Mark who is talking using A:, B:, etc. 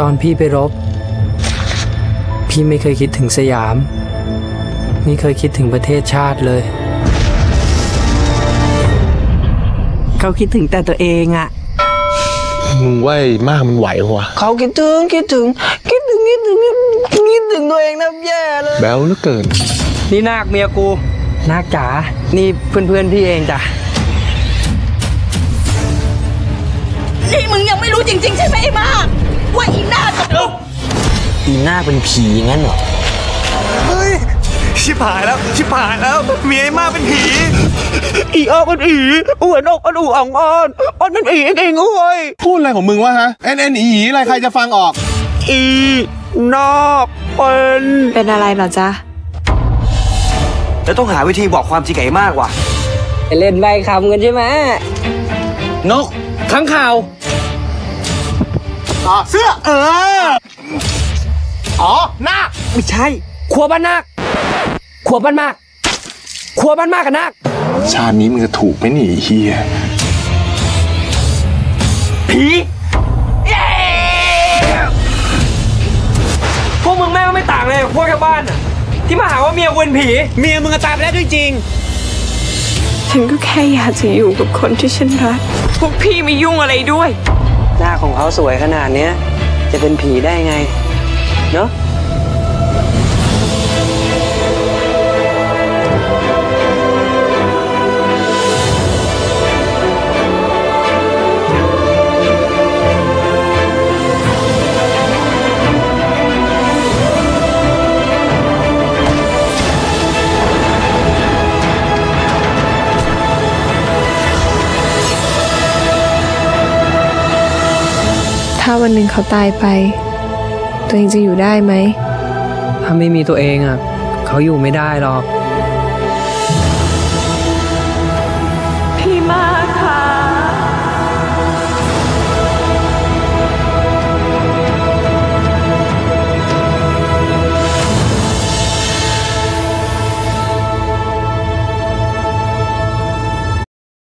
A: ตอนพี่ไปรบ พี่ไม่เคยคิดถึงสยาม ไม่เคยคิดถึงประเทศชาติเลย
B: เขาคิดถึงแต่ตัวเองอะ
C: มึงว่าไอ้มากมันไหวเหรอวะ
B: เขาคิดถึงคิดถึง คิดถึงคิดถึงคิดถึงตัวเองนะแย่เลย
C: แบลเหลือเกิน
A: นี่นาคเมียกูนาคจ๋านี่เพื่อนๆพี่เองจ้ะ
D: นี่มึงยังไม่รู้จริง ๆ ใช่ไหมไอ้มาก
B: อีหน้าเป็นผีงั้นเหรอ
E: ชิบหายแล้ว ชิบหายแล้วเมียไอ้มากเป็นผี อีอ้อเป็นผีอ้วนอกอ้วนอูอ่องอ้อนอ้อนเป็นผีเองอ้วย
C: พูดอะไรของมึงวะฮะเอ็นเอ็นอีอะไรใครจะฟังออก
E: อีนอกเป็น
F: เป็นอะไรเหรอจ๊ะ
E: แล้วต้องหาวิธีบอกความจริงไอ้มากว่ะ
A: ไปเล่นใบคำกันใช่ไหมนกข้างข่าว
C: เสื้อเออ อ๋อหน้า
A: ไม่ใช่ครัวบ้านนาคครัวบ้านมากครัวบ้านมากกับนาค
C: ชาตินี้มึงจะถูกไหมหนีเฮีย
A: ผีพวกมึงแม่งก็ไม่ต่างเลยกับพวกชาวบ้านอะที่มาหาว่าเมียกูเป็นผี
E: เมียมึงก็ตายไปแล้วด้วยจริง
F: ฉันก็แค่อยากจะอยู่กับคนที่ฉันรัก พวกพี่ไม่ยุ่งอะไรด้วย
B: หน้าของเขาสวยขนาดเนี้ย จะเป็นผีได้ไง เนอะ
F: ถ้าวันหนึ่งเขาตายไป ตัวเองจะอยู่ได้ไหม
A: ถ้าไม่มีตัวเองอะ เขาอยู่ไม่ได้หรอก